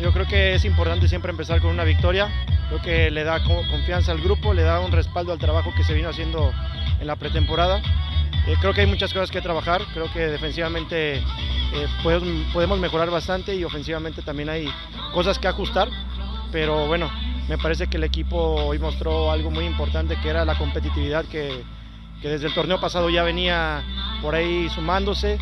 Yo creo que es importante siempre empezar con una victoria. Creo que le da confianza al grupo, le da un respaldo al trabajo que se vino haciendo en la pretemporada. Eh, creo que hay muchas cosas que trabajar. Creo que defensivamente eh, podemos mejorar bastante y ofensivamente también hay cosas que ajustar. Pero bueno, me parece que el equipo hoy mostró algo muy importante que era la competitividad que, que desde el torneo pasado ya venía por ahí sumándose.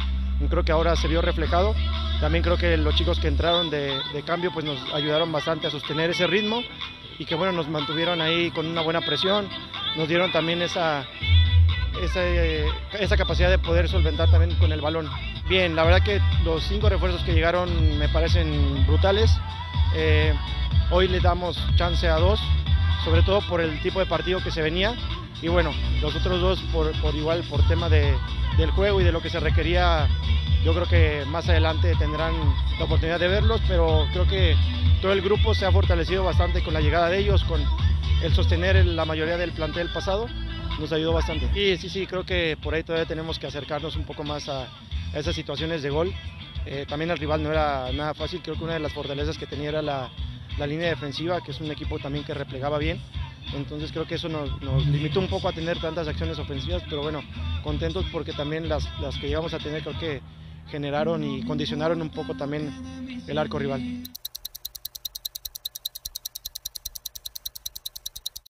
Creo que ahora se vio reflejado también creo que los chicos que entraron de, cambio pues nos ayudaron bastante a sostener ese ritmo y que bueno, nos mantuvieron ahí con una buena presión, nos dieron también esa, esa, capacidad de poder solventar también con el balón. Bien, la verdad que los cinco refuerzos que llegaron me parecen brutales. Eh, hoy le damos chance a dos, sobre todo por el tipo de partido que se venía. Y bueno, los otros dos por, por igual por tema de, del juego y de lo que se requería yo creo que más adelante tendrán la oportunidad de verlos, pero creo que todo el grupo se ha fortalecido bastante con la llegada de ellos, con el sostener la mayoría del plantel pasado, nos ayudó bastante. Y sí, sí, creo que por ahí todavía tenemos que acercarnos un poco más a, esas situaciones de gol. Eh, también el rival no era nada fácil, creo que una de las fortalezas que tenía era la, línea defensiva, que es un equipo también que replegaba bien. Entonces creo que eso nos, limitó un poco a tener tantas acciones ofensivas, pero bueno, contentos porque también las, las que llegamos a tener creo que generaron y condicionaron un poco también el arco rival.